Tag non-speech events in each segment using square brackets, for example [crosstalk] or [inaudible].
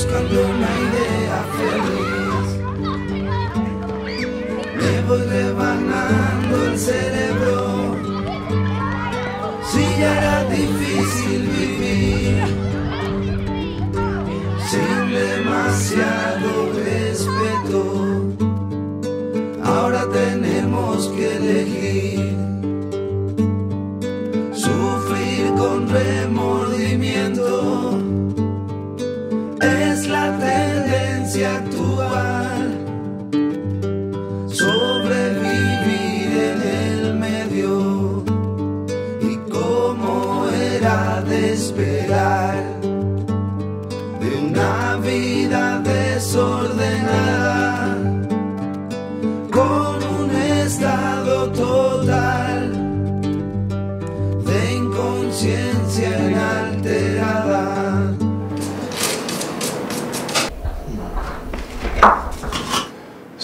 buscando una idea feliz. Me voy rebanando el cerebro. Si ya era difícil vivir sin demasiado respeto, ahora tenemos que elegir. Sufrir con remordimiento tendencia actual. Sobrevivir en el medio. Y como era de esperar. De una vida desordenada. Con un estado total. De inconsciencia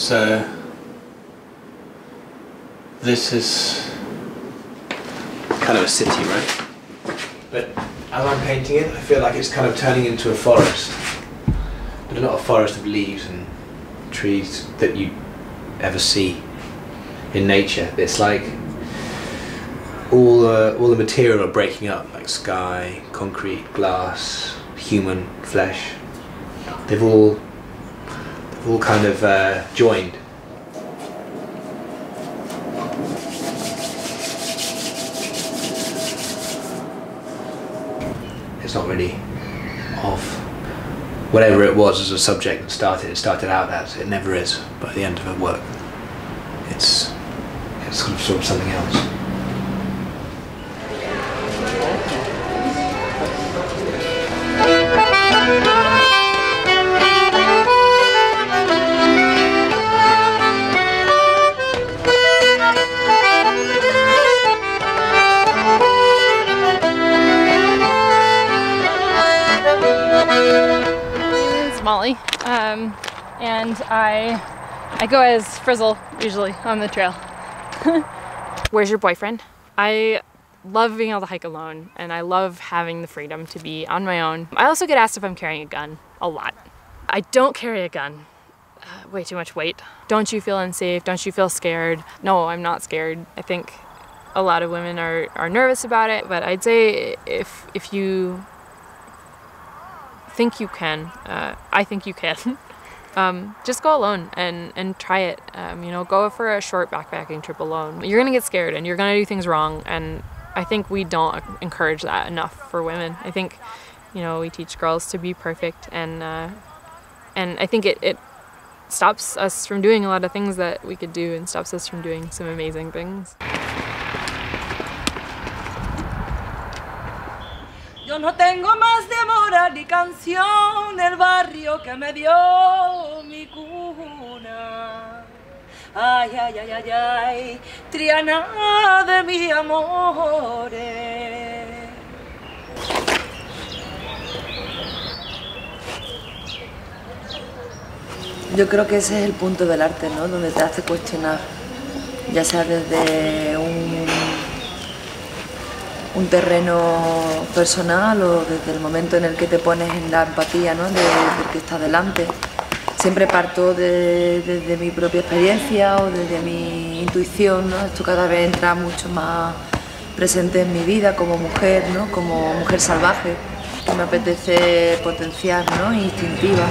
So this is kind of a city, right? But as I'm painting it, I feel like it's kind of turning into a forest. But not a forest of leaves and trees that you ever see in nature. It's like all the all the material are breaking up, like sky, concrete, glass, human flesh. They've all all kind of uh, joined. It's not really of whatever it was as a subject that started. It started out as it never is. By the end of her work, it's it's sort of, sort of something else. Is Molly, um, and I I go as Frizzle usually on the trail. [laughs] Where's your boyfriend? I love being able to hike alone, and I love having the freedom to be on my own. I also get asked if I'm carrying a gun a lot. I don't carry a gun. Uh, way too much weight. Don't you feel unsafe? Don't you feel scared? No, I'm not scared. I think a lot of women are, are nervous about it, but I'd say if if you think you can, uh, I think you can. [laughs] um, just go alone and and try it. Um, you know, go for a short backpacking trip alone. You're gonna get scared and you're gonna do things wrong, and I think we don't encourage that enough for women. I think, you know, we teach girls to be perfect, and uh, and I think it it stops us from doing a lot of things that we could do, and stops us from doing some amazing things. Yo no tengo más de amor ni canción del barrio que me dio mi cuna. Ay, ay, ay, ay, ay, Triana de mi amores. Yo creo que ese es el punto del arte, ¿no? Donde te hace cuestionar, ya sea desde un, un terreno personal o desde el momento en el que te pones en la empatía, ¿no? De, del que está delante. Siempre parto de- desde mi propia experiencia o desde mi intuición, ¿no? Esto cada vez entra mucho más presente en mi vida como mujer, ¿no? Como mujer salvaje, que me apetece potenciar, ¿no? Instintiva.